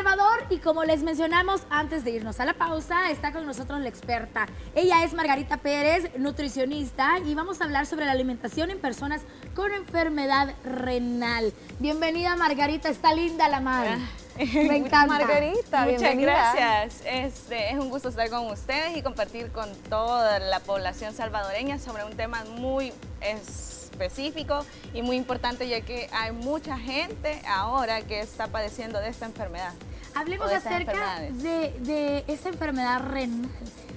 Salvador y como les mencionamos antes de irnos a la pausa, está con nosotros la experta. Ella es Margarita Pérez, nutricionista, y vamos a hablar sobre la alimentación en personas con enfermedad renal. Bienvenida Margarita, está linda la madre. Me encanta. Margarita, Muchas bienvenida. gracias. Este, es un gusto estar con ustedes y compartir con toda la población salvadoreña sobre un tema muy específico y muy importante ya que hay mucha gente ahora que está padeciendo de esta enfermedad. Hablemos de acerca de, de esta enfermedad renal.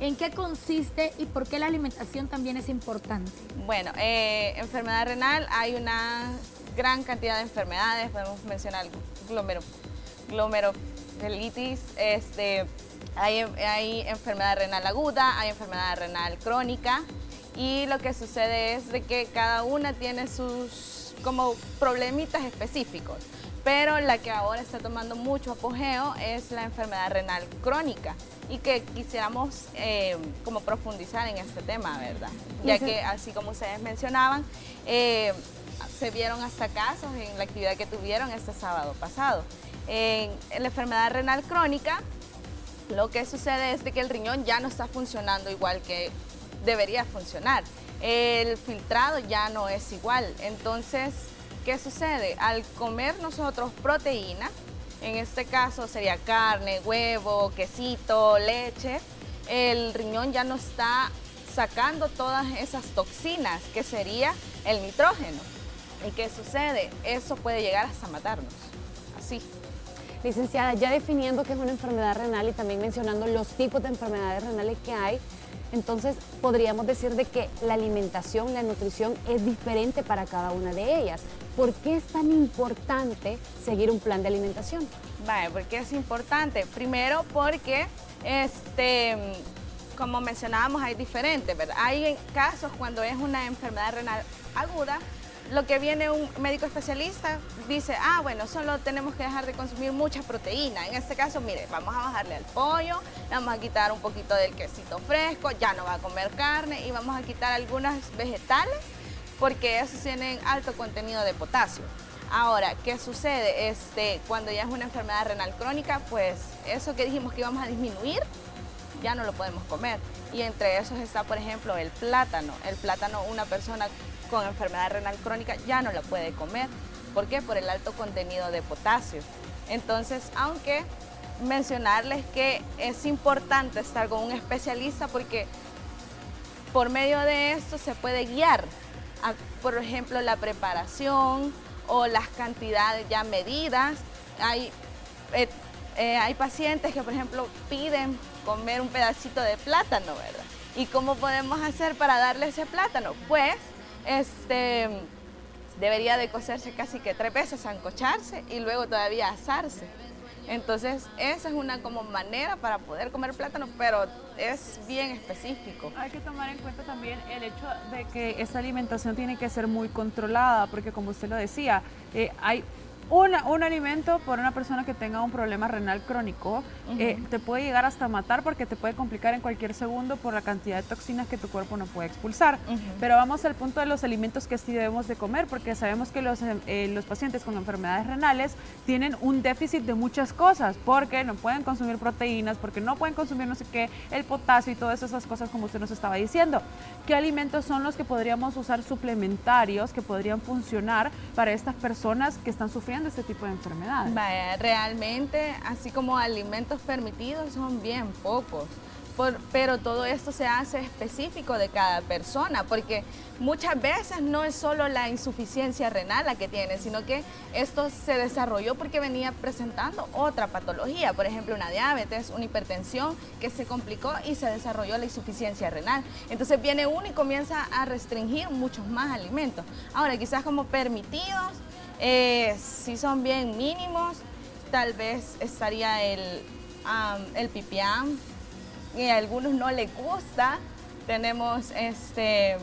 ¿En qué consiste y por qué la alimentación también es importante? Bueno, eh, enfermedad renal, hay una gran cantidad de enfermedades, podemos mencionar glomero, este, hay, hay enfermedad renal aguda, hay enfermedad renal crónica y lo que sucede es de que cada una tiene sus como problemitas específicos, pero la que ahora está tomando mucho apogeo es la enfermedad renal crónica y que quisiéramos eh, como profundizar en este tema, ¿verdad? Ya que así como ustedes mencionaban, eh, se vieron hasta casos en la actividad que tuvieron este sábado pasado. En, en la enfermedad renal crónica, lo que sucede es de que el riñón ya no está funcionando igual que debería funcionar. El filtrado ya no es igual. Entonces, ¿qué sucede? Al comer nosotros proteína, en este caso sería carne, huevo, quesito, leche, el riñón ya no está sacando todas esas toxinas, que sería el nitrógeno. ¿Y qué sucede? Eso puede llegar hasta matarnos. Así. Licenciada, ya definiendo qué es una enfermedad renal y también mencionando los tipos de enfermedades renales que hay, entonces podríamos decir de que la alimentación, la nutrición es diferente para cada una de ellas. ¿Por qué es tan importante seguir un plan de alimentación? Vale, porque es importante. Primero porque, este, como mencionábamos, hay diferentes, ¿verdad? Hay casos cuando es una enfermedad renal aguda, lo que viene un médico especialista dice, ah, bueno, solo tenemos que dejar de consumir mucha proteína. En este caso, mire, vamos a bajarle al pollo, vamos a quitar un poquito del quesito fresco, ya no va a comer carne y vamos a quitar algunas vegetales porque esos tienen alto contenido de potasio. Ahora, ¿qué sucede? Este, cuando ya es una enfermedad renal crónica, pues eso que dijimos que íbamos a disminuir, ya no lo podemos comer. Y entre esos está, por ejemplo, el plátano. El plátano, una persona con enfermedad renal crónica ya no la puede comer. ¿Por qué? Por el alto contenido de potasio. Entonces, aunque mencionarles que es importante estar con un especialista porque por medio de esto se puede guiar, por ejemplo, la preparación o las cantidades ya medidas. Hay, eh, eh, hay pacientes que, por ejemplo, piden comer un pedacito de plátano, ¿verdad? ¿Y cómo podemos hacer para darle ese plátano? Pues, este, debería de cocerse casi que tres veces, zancocharse y luego todavía asarse. Entonces, esa es una como manera para poder comer plátano, pero es bien específico. Hay que tomar en cuenta también el hecho de que esta alimentación tiene que ser muy controlada, porque como usted lo decía, eh, hay una- un alimento por una persona que tenga un problema renal crónico, eh, te puede llegar hasta matar porque te puede complicar en cualquier segundo por la cantidad de toxinas que tu cuerpo no puede expulsar. Ujú. Pero vamos al punto de los alimentos que sí debemos de comer, porque sabemos que los, eh, los pacientes con enfermedades renales tienen un déficit de muchas cosas, porque no pueden consumir proteínas, porque no pueden consumir no sé qué, el potasio y todas esas cosas como usted nos estaba diciendo. ¿Qué alimentos son los que podríamos usar suplementarios que podrían funcionar para estas personas que están sufriendo este tipo de enfermedades? Realmente, así como alimentos permitidos son bien pocos. Pero todo esto se hace específico de cada persona, porque muchas veces no es solo la insuficiencia renal la que tiene, sino que esto se desarrolló porque venía presentando otra patología, por ejemplo una diabetes, una hipertensión que se complicó y se desarrolló la insuficiencia renal. Entonces viene uno y comienza a restringir muchos más alimentos. Ahora, quizás como permitidos, eh, si son bien mínimos, tal vez estaría el, el pipián, y a algunos no les gusta. Tenemos este,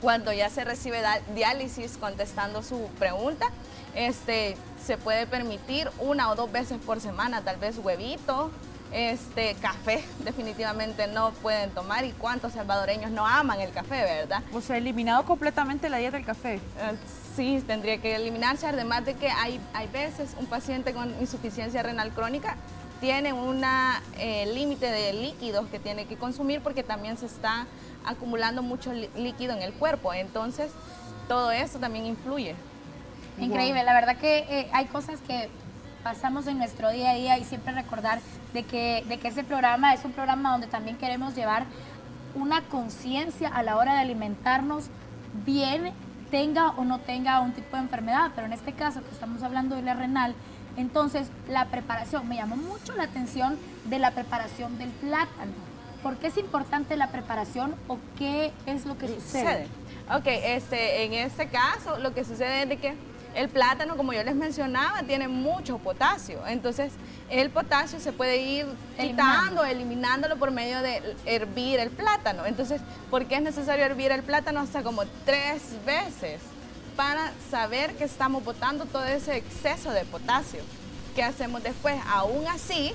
cuando ya se recibe diálisis contestando su pregunta, este, se puede permitir una o dos veces por semana, tal vez huevito Este café definitivamente no pueden tomar y cuántos salvadoreños no aman el café, ¿verdad? O sea, eliminado completamente la dieta del café. Eh, sí, tendría que eliminarse, además de que hay, hay veces un paciente con insuficiencia renal crónica tiene un eh, límite de líquidos que tiene que consumir porque también se está acumulando mucho líquido en el cuerpo. Entonces, todo eso también influye. Increíble, la verdad que eh, hay cosas que pasamos en nuestro día a día y siempre recordar de que, de que ese programa es un programa donde también queremos llevar una conciencia a la hora de alimentarnos bien, tenga o no tenga un tipo de enfermedad, pero en este caso que estamos hablando de la renal, entonces la preparación, me llamó mucho la atención de la preparación del plátano. ¿Por qué es importante la preparación o qué es lo que sucede? Ok, este, en este caso lo que sucede es de que el plátano, como yo les mencionaba, tiene mucho potasio. Entonces, el potasio se puede ir quitando, eliminándolo por medio de hervir el plátano. Entonces, ¿por qué es necesario hervir el plátano hasta como tres veces? Para saber que estamos botando todo ese exceso de potasio. ¿Qué hacemos después? Aún así,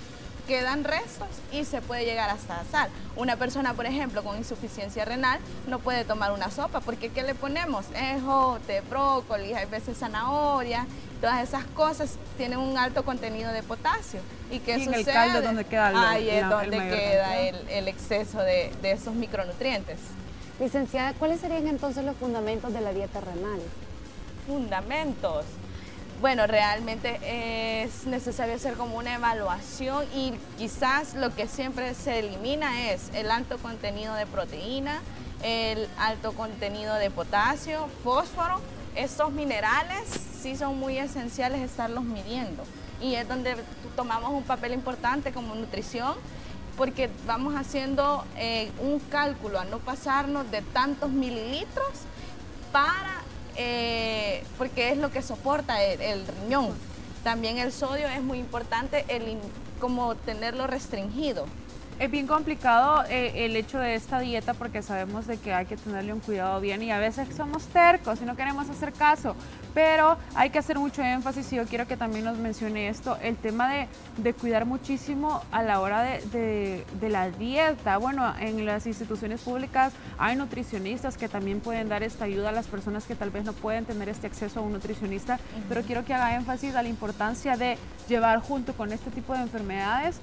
quedan restos y se puede llegar hasta sal. Una persona, por ejemplo, con insuficiencia renal no puede tomar una sopa porque ¿qué le ponemos? Ejote, brócoli, hay veces zanahoria, todas esas cosas tienen un alto contenido de potasio. ¿Y qué sucede? En el caldo donde queda el, Ahí es donde queda el, exceso de, de esos micronutrientes. Licenciada, ¿cuáles serían entonces los fundamentos de la dieta renal? Fundamentos. Bueno, realmente es necesario hacer como una evaluación y quizás lo que siempre se elimina es el alto contenido de proteína, el alto contenido de potasio, fósforo. Estos minerales sí son muy esenciales estarlos midiendo y es donde tomamos un papel importante como nutrición porque vamos haciendo eh, un cálculo a no pasarnos de tantos mililitros para eh, porque es lo que soporta el, riñón. También el sodio es muy importante, el, como tenerlo restringido. Es bien complicado eh, el hecho de esta dieta porque sabemos de que hay que tenerle un cuidado bien y a veces somos tercos y no queremos hacer caso, pero hay que hacer mucho énfasis y yo quiero que también nos mencione esto, el tema de, cuidar muchísimo a la hora de, la dieta. Bueno, en las instituciones públicas hay nutricionistas que también pueden dar esta ayuda a las personas que tal vez no pueden tener este acceso a un nutricionista, pero quiero que haga énfasis a la importancia de llevar junto con este tipo de enfermedades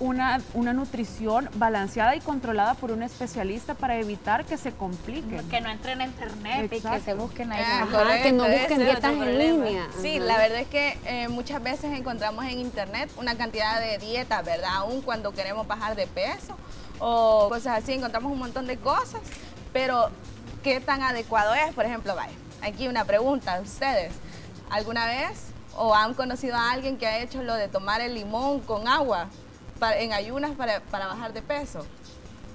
una, una nutrición balanceada y controlada por un especialista para evitar que se complique. Que no entren en internet y que se busquen ahí. Ah, que no busquen dietas en línea. Sí, la verdad es que eh, muchas veces encontramos en internet una cantidad de dietas, ¿verdad? Aún cuando queremos bajar de peso o cosas así, encontramos un montón de cosas, pero ¿qué tan adecuado es? Por ejemplo, vaya, aquí una pregunta, ¿ustedes alguna vez o han conocido a alguien que ha hecho lo de tomar el limón con agua? En ayunas para, bajar de peso.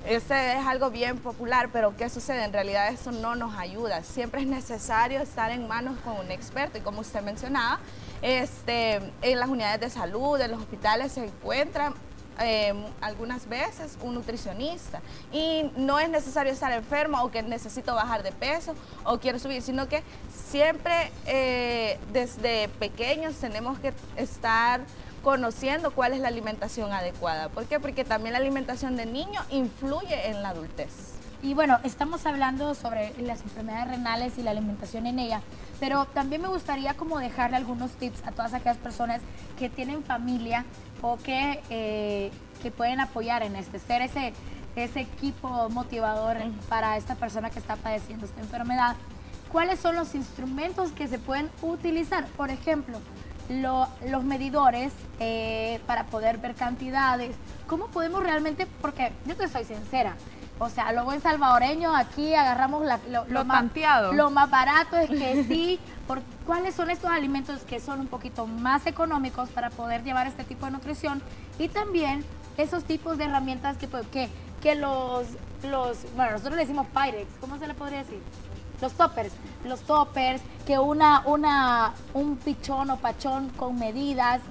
Ese es algo bien popular, pero ¿qué sucede? En realidad eso no nos ayuda. Siempre es necesario estar en manos con un experto y como usted mencionaba, este, en las unidades de salud, en los hospitales se encuentran em, algunas veces un nutricionista y no es necesario estar enfermo o que necesito bajar de peso o quiero subir, sino que siempre eh, desde pequeños tenemos que estar conociendo cuál es la alimentación adecuada. ¿Por qué? Porque también la alimentación de niño influye en la adultez. Y bueno, estamos hablando sobre las enfermedades renales y la alimentación en ella, pero también me gustaría como dejarle algunos tips a todas aquellas personas que tienen familia o que, eh, que pueden apoyar en este, ser ese, ese equipo motivador para esta persona que está padeciendo esta enfermedad. ¿Cuáles son los instrumentos que se pueden utilizar? Por ejemplo, los medidores eh, para poder ver cantidades. ¿Cómo podemos realmente? Porque yo te soy sincera. O sea, lo buen salvadoreño, aquí agarramos lo, más, lo más barato es que sí. Por, ¿Cuáles son estos alimentos que son un poquito más económicos para poder llevar este tipo de nutrición? Y también esos tipos de herramientas que, que, que los, los, bueno, nosotros le decimos Pyrex, ¿cómo se le podría decir? Los toppers, los toppers, que una, una, un pichón o pachón con medidas,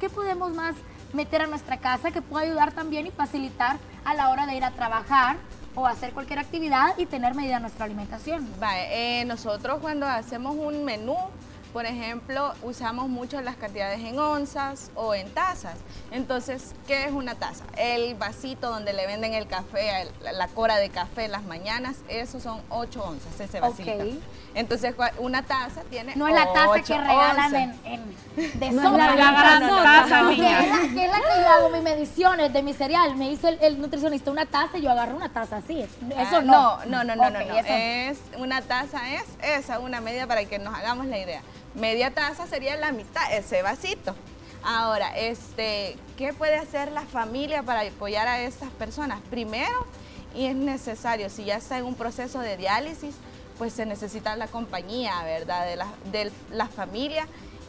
¿qué, podemos más meter a nuestra casa que pueda ayudar también y facilitar a la hora de ir a trabajar o hacer cualquier actividad y tener medida nuestra alimentación? Eh, nosotros cuando hacemos un menú, por ejemplo, usamos mucho las cantidades en onzas o en tazas. Entonces, ¿qué es una taza? El vasito donde le venden el café, la cora de café en las mañanas, eso son 8 onzas, ese vasito. Entonces, una taza tiene No es la taza que regalan en, de no sopa. Es la taza, niña. Que es la, que yo hago mis mediciones de mi cereal. Me hizo el, nutricionista una taza y yo agarro una taza así. Eso ah, no. No, no, no, no, no. Es una taza, es esa, una media para que nos hagamos la idea. Media taza sería la mitad, ese vasito. Ahora, este, ¿qué puede hacer la familia para apoyar a estas personas? Primero, y es necesario, si ya está en un proceso de diálisis, pues se necesita la compañía, ¿verdad? De la, de la familia.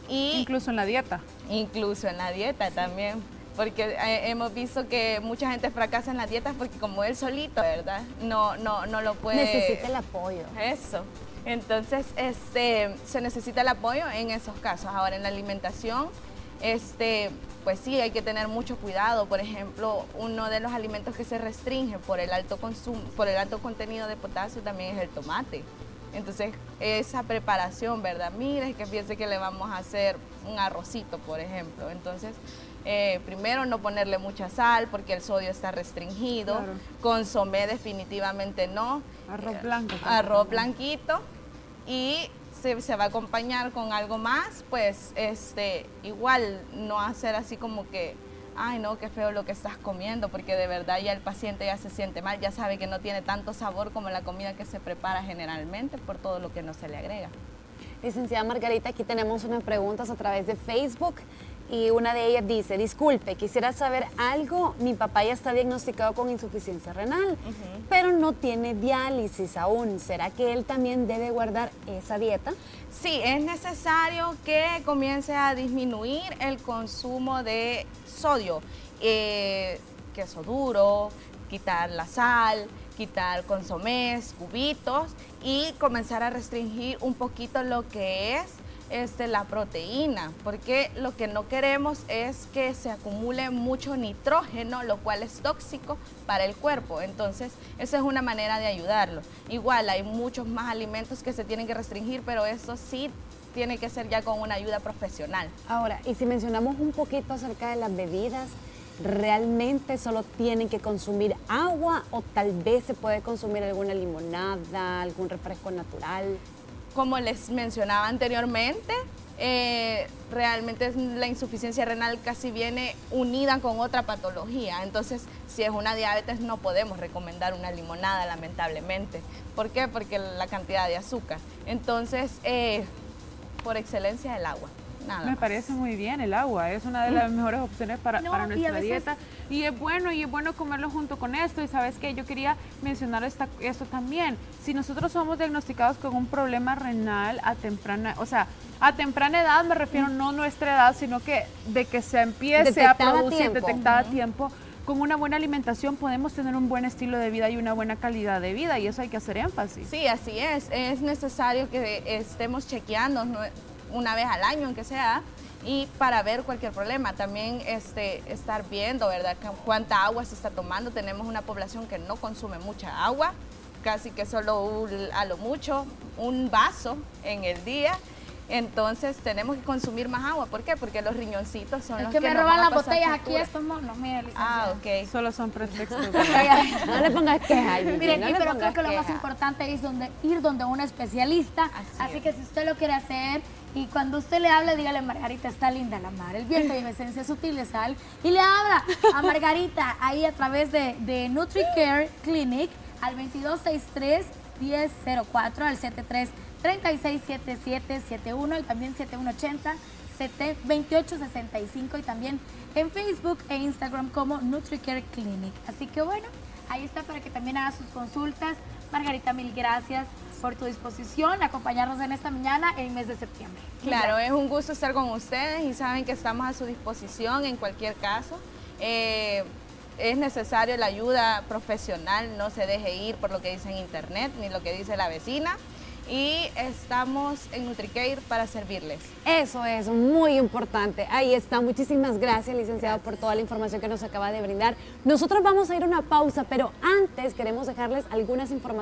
Y incluso en la dieta. Incluso en la dieta también. Porque eh, hemos visto que mucha gente fracasa en la dieta porque como él solito, ¿verdad? No, no, no lo puede... Necesita el apoyo. Eso. Entonces, este, se necesita el apoyo en esos casos. Ahora, en la alimentación, este, pues sí, hay que tener mucho cuidado. Por ejemplo, uno de los alimentos que se restringe por el alto consumo, por el alto contenido de potasio también es el tomate. Entonces, esa preparación, ¿verdad? Mire, que piense que le vamos a hacer un arrocito, por ejemplo. Entonces, eh, primero no ponerle mucha sal porque el sodio está restringido. Consomé definitivamente no. Arroz blanco. arroz blanquito. Y se, se, va a acompañar con algo más, pues este, igual no hacer así como que, ay no, qué feo lo que estás comiendo, porque de verdad ya el paciente ya se siente mal, ya sabe que no tiene tanto sabor como la comida que se prepara generalmente por todo lo que no se le agrega. Licenciada Margarita, aquí tenemos unas preguntas a través de Facebook y una de ellas dice, disculpe, quisiera saber algo, mi papá ya está diagnosticado con insuficiencia renal, pero no tiene diálisis aún, ¿será que él también debe guardar esa dieta? Sí, es necesario que comience a disminuir el consumo de sodio, eh, queso duro, quitar la sal, quitar consomés, cubitos y comenzar a restringir un poquito lo que es este, la proteína, porque lo que no queremos es que se acumule mucho nitrógeno, lo cual es tóxico para el cuerpo. Entonces, esa es una manera de ayudarlo. Igual, hay muchos más alimentos que se tienen que restringir, pero eso sí tiene que ser ya con una ayuda profesional. Ahora, y si mencionamos un poquito acerca de las bebidas, ¿realmente solo tienen que consumir agua o tal vez se puede consumir alguna limonada, algún refresco natural? Como les mencionaba anteriormente, eh, realmente la insuficiencia renal casi viene unida con otra patología. Entonces, si es una diabetes, no podemos recomendar una limonada, lamentablemente. ¿Por qué? Porque la cantidad de azúcar. Entonces, eh, por excelencia, el agua. Me parece muy bien el agua, es una de las mejores opciones para, nuestra dieta. Y es bueno, y es bueno comerlo junto con esto. Y sabes que yo quería mencionar esta, esto también. Si nosotros somos diagnosticados con un problema renal a temprana, o sea, a temprana edad me refiero no nuestra edad, sino que de que se empiece a producir detectada a tiempo con una buena alimentación podemos tener un buen estilo de vida y una buena calidad de vida y eso hay que hacer énfasis. Sí, así es. Es necesario que estemos chequeando una vez al año, aunque sea, y para ver cualquier problema. También este, estar viendo, ¿verdad?, cuánta agua se está tomando. Tenemos una población que no consume mucha agua, casi que solo a lo mucho un vaso en el día. Entonces tenemos que consumir más agua. ¿Por qué? Porque los riñoncitos son los que, que me roban las botellas aquí estos monos. Mira, Ah, ok. Solo son pretextos. no le pongas quejas. Miren, pero creo que lo más importante es donde, ir donde un especialista. Así, que si usted lo quiere hacer y cuando usted le hable, dígale, Margarita, está linda la mar. El viento y esencia sutil de sal. Y le habla a Margarita ahí a través de, de NutriCare Clinic al 2263 1004 al 73 367771 y también 7180 2865 y también en Facebook e Instagram como NutriCare Clinic. Así que bueno, ahí está para que también haga sus consultas. Margarita, mil gracias por tu disposición, acompañarnos en esta mañana en el mes de septiembre. Claro, es un gusto estar con ustedes y saben que estamos a su disposición en cualquier caso. Eh, es necesario la ayuda profesional, no se deje ir por lo que dice en internet ni lo que dice la vecina y estamos en NutriCare para servirles. Eso es muy importante. Ahí está. Muchísimas gracias, licenciado, por toda la información que nos acaba de brindar. Nosotros vamos a ir a una pausa, pero antes queremos dejarles algunas informaciones.